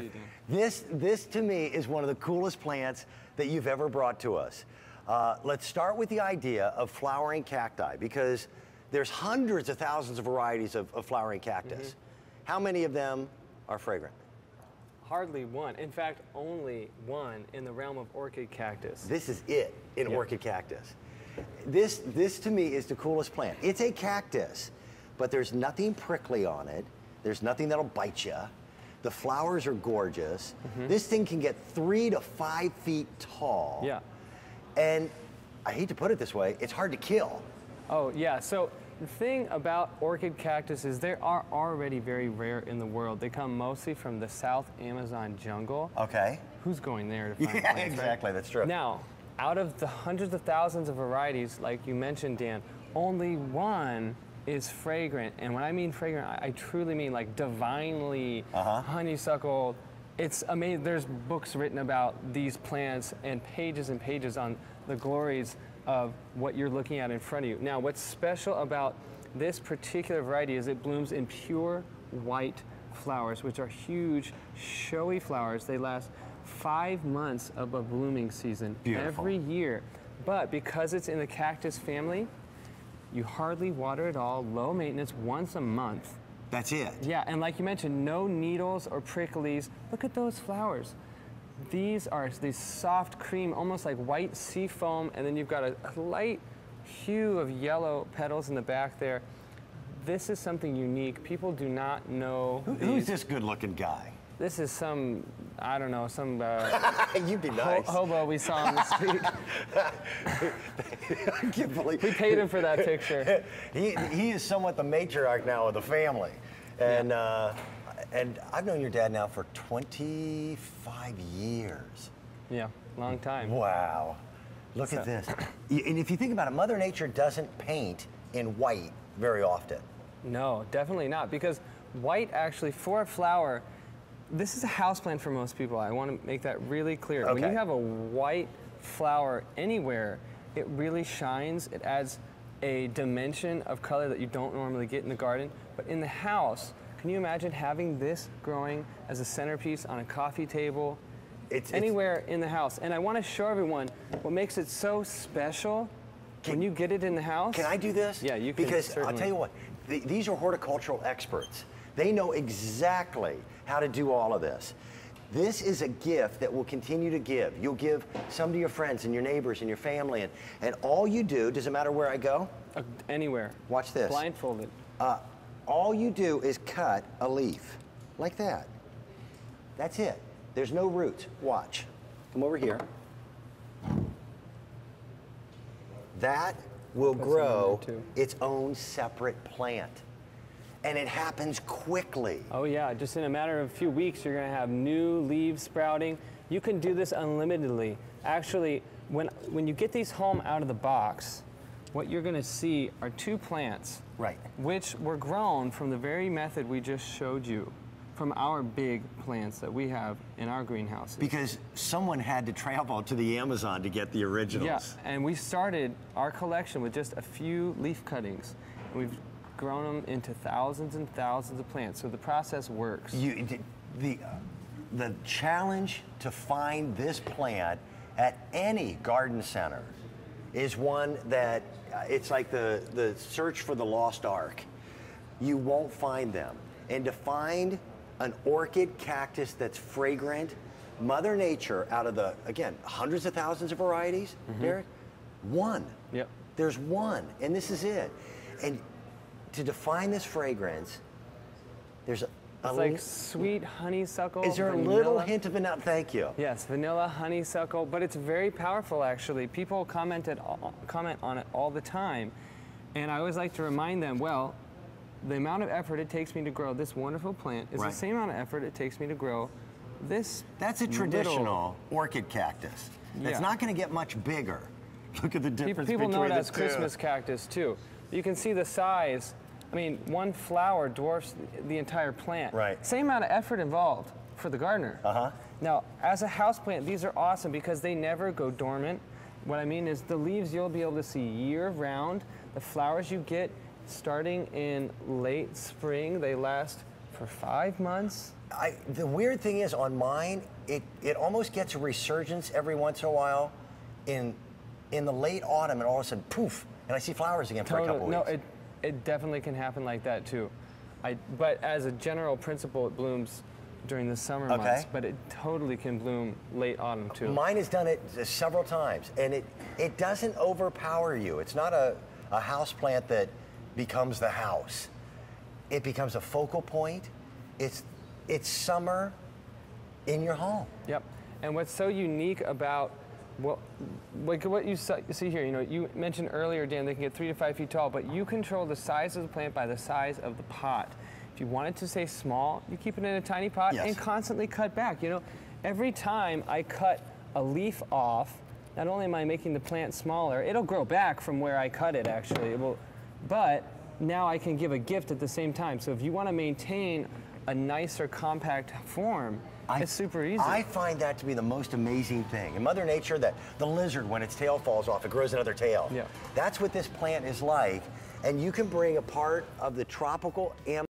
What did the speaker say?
Here, this, this to me is one of the coolest plants that you've ever brought to us. Uh, let's start with the idea of flowering cacti because there's hundreds of thousands of varieties of, of flowering cactus. How many of them are fragrant? Hardly one. In fact, only one in the realm of orchid cactus. This is it in Yeah. orchid cactus. This, this to me is the coolest plant. It's a cactus, but there's nothing prickly on it. There's nothing that'll bite you. The flowers are gorgeous. Mm-hmm. This thing can get three to five feet tall. Yeah. And I hate to put it this way, it's hard to kill. Oh, yeah. So the thing about orchid cactus is they are already very rare in the world. They come mostly from the South Amazon jungle. Okay. Who's going there to find Yeah, plants, right? exactly. That's true. Now, out of the hundreds of thousands of varieties, like you mentioned, Dan, only one is fragrant. And when I mean fragrant, I, I truly mean like divinely Uh-huh. honeysuckle. It's amazing. There's books written about these plants and pages and pages on the glories of what you're looking at in front of you. Now, what's special about this particular variety is it blooms in pure white flowers, which are huge, showy flowers. They last five months of a blooming season Beautiful. every year. But because it's in the cactus family, you hardly water it all, low maintenance, once a month. That's it. Yeah, and like you mentioned, no needles or pricklies. Look at those flowers. These are these soft cream, almost like white sea foam, and then you've got a, a light hue of yellow petals in the back there. This is something unique. People do not know. Who- who's this good looking guy? This is some, I don't know, some uh, You'd be ho- hobo we saw on the street. I can't believe we paid him for that picture. he, he is somewhat the matriarch now of the family. And, uh, and I've known your dad now for 25 years. Yeah, long time. Wow. Look at this. And if you think about it, Mother Nature doesn't paint in white very often. No, definitely not. Because white actually, for a flower, this is a house plant for most people. I want to make that really clear. Okay. When you have a white flower anywhere, it really shines. It adds a dimension of color that you don't normally get in the garden. But in the house, can you imagine having this growing as a centerpiece on a coffee table? It's, it's- anywhere in the house. And I want to show everyone what makes it so special when you get it in the house. Can I do this? Yeah, you can. Because I'll tell you what, th- these are horticultural experts. They know exactly how to do all of this. This is a gift that will continue to give. You'll give some to your friends and your neighbors and your family, and, and all you do, does it matter where I go? Uh, anywhere. Watch this. Blindfolded. Uh, all you do is cut a leaf like that. That's it. There's no roots. Watch. Come over here. That will grow its own separate plant. And it happens quickly. Oh yeah, just in a matter of a few weeks, you're gonna have new leaves sprouting. You can do this unlimitedly. Actually, when, when you get these home out of the box, what you're gonna see are two plants, Right. which were grown from the very method we just showed you, from our big plants that we have in our greenhouses. Because someone had to travel to the Amazon to get the originals. Yeah, and we started our collection with just a few leaf cuttings. And we've grown them into thousands and thousands of plants. So the process works. You, the, the challenge to find this plant at any garden center is one that uh, it's like the, the search for the lost ark. You won't find them. And to find an orchid cactus that's fragrant, Mother Nature, out of the, again, hundreds of thousands of varieties, Derek, one. Yep. There's one, and this is it. And to define this fragrance, there's a, a It's like sweet honeysuckle. is there a vanilla. little hint of vanilla? Thank you. Yes, vanilla honeysuckle, but it's very powerful actually. People commented comment on it all the time, and I always like to remind them, well, the amount of effort it takes me to grow this wonderful plant is Right. the same amount of effort it takes me to grow this. That's a traditional orchid cactus. It's Yeah. not going to get much bigger. Look at the difference people between know it as. Christmas cactus too. You can see the size. I mean, one flower dwarfs the entire plant. Right. Same amount of effort involved for the gardener. Uh-huh. Now, as a houseplant, these are awesome because they never go dormant. What I mean is the leaves you'll be able to see year round. The flowers you get starting in late spring, they last for five months. I, the weird thing is on mine, it, it almost gets a resurgence every once in a while in in the late autumn and all of a sudden poof and I see flowers again for a couple no, weeks. it it definitely can happen like that too. I but as a general principle, it blooms during the summer Okay. months, but it totally can bloom late autumn too. Mine has done it several times, and it it doesn't overpower you. It's not a, a house plant that becomes the house. It becomes a focal point. It's it's summer in your home. Yep. And what's so unique about what, like what you see here, you know, you mentioned earlier, Dan, they can get three to five feet tall, but you control the size of the plant by the size of the pot. If you want it to stay small, you keep it in a tiny pot Yes. and constantly cut back. You know, every time I cut a leaf off, not only am I making the plant smaller, it'll grow back from where I cut it actually. It will, but now I can give a gift at the same time. So if you want to maintain a nicer compact form, it's super easy. I find that to be the most amazing thing. In Mother Nature, that the lizard, when its tail falls off, it grows another tail. Yeah. That's what this plant is like. And you can bring a part of the tropical